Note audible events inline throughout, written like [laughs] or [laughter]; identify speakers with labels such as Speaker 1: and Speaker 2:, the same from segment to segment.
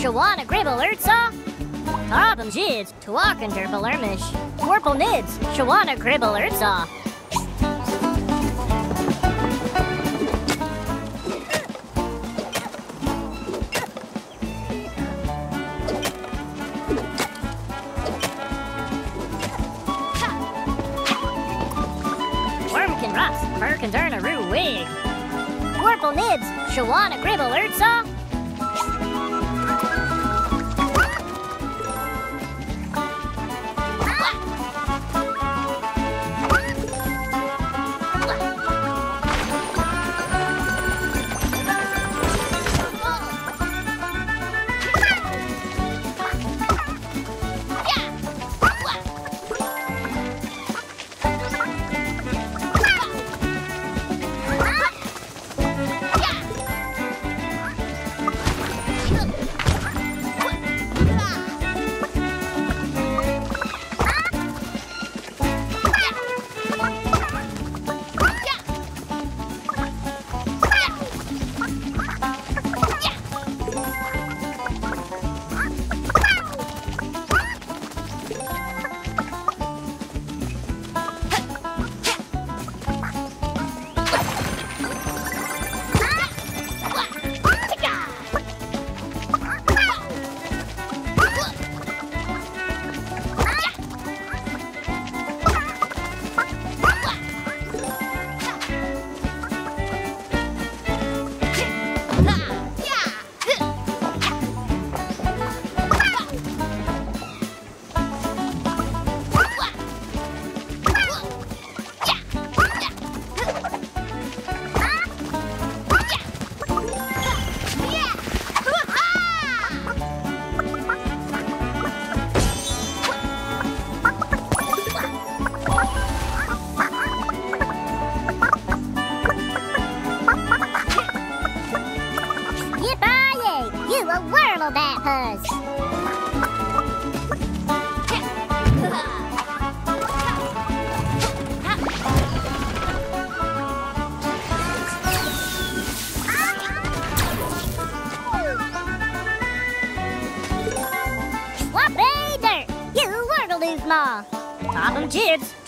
Speaker 1: Shawana Gribble uh? Urtsaw. Topham Jids, Tawakan Derbalermish. Warple Nids, Shawana Gribble Urtsaw. Uh? Wormkin Russ, Perkins Roo Wig. Warple Nids, Shawana Gribble Urtsaw. Uh?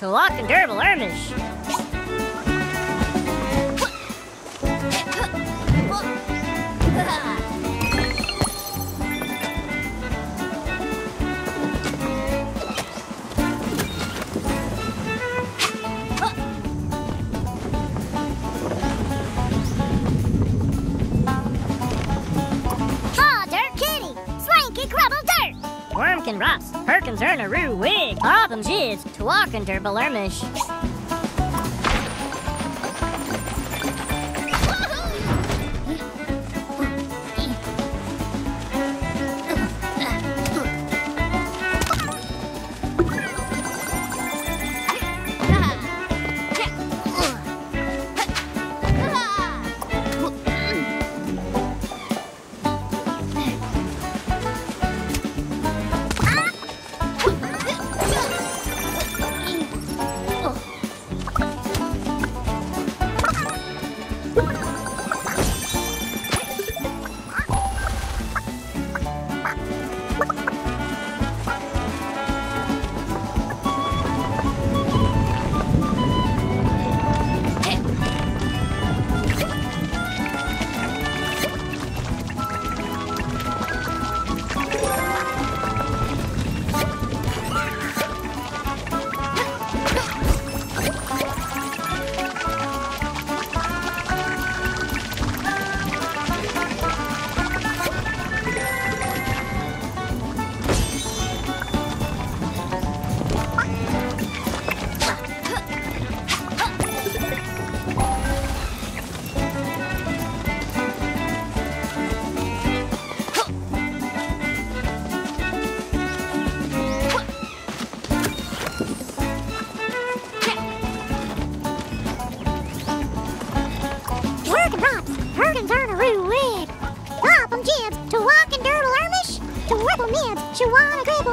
Speaker 1: Jids, Tawakan Durable Ermish. [laughs] Wormkin Russ, Perkins Roo Wig, Topham Jids, Tawakan Derble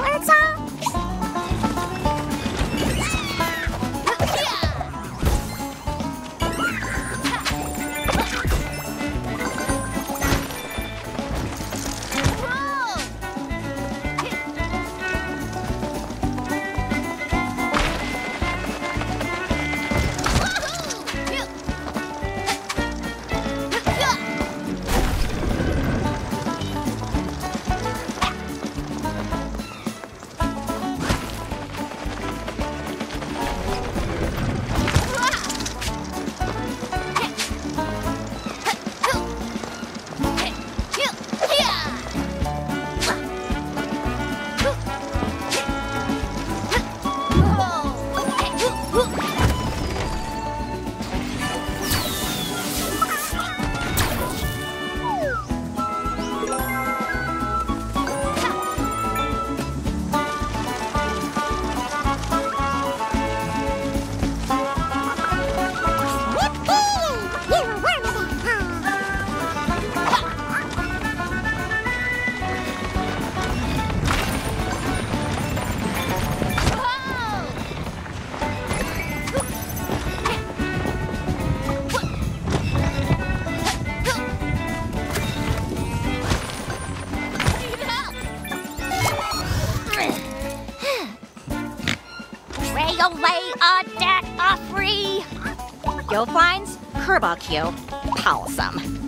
Speaker 1: It's all Ermish.
Speaker 2: Gilflines, Kerbal Q, Possum.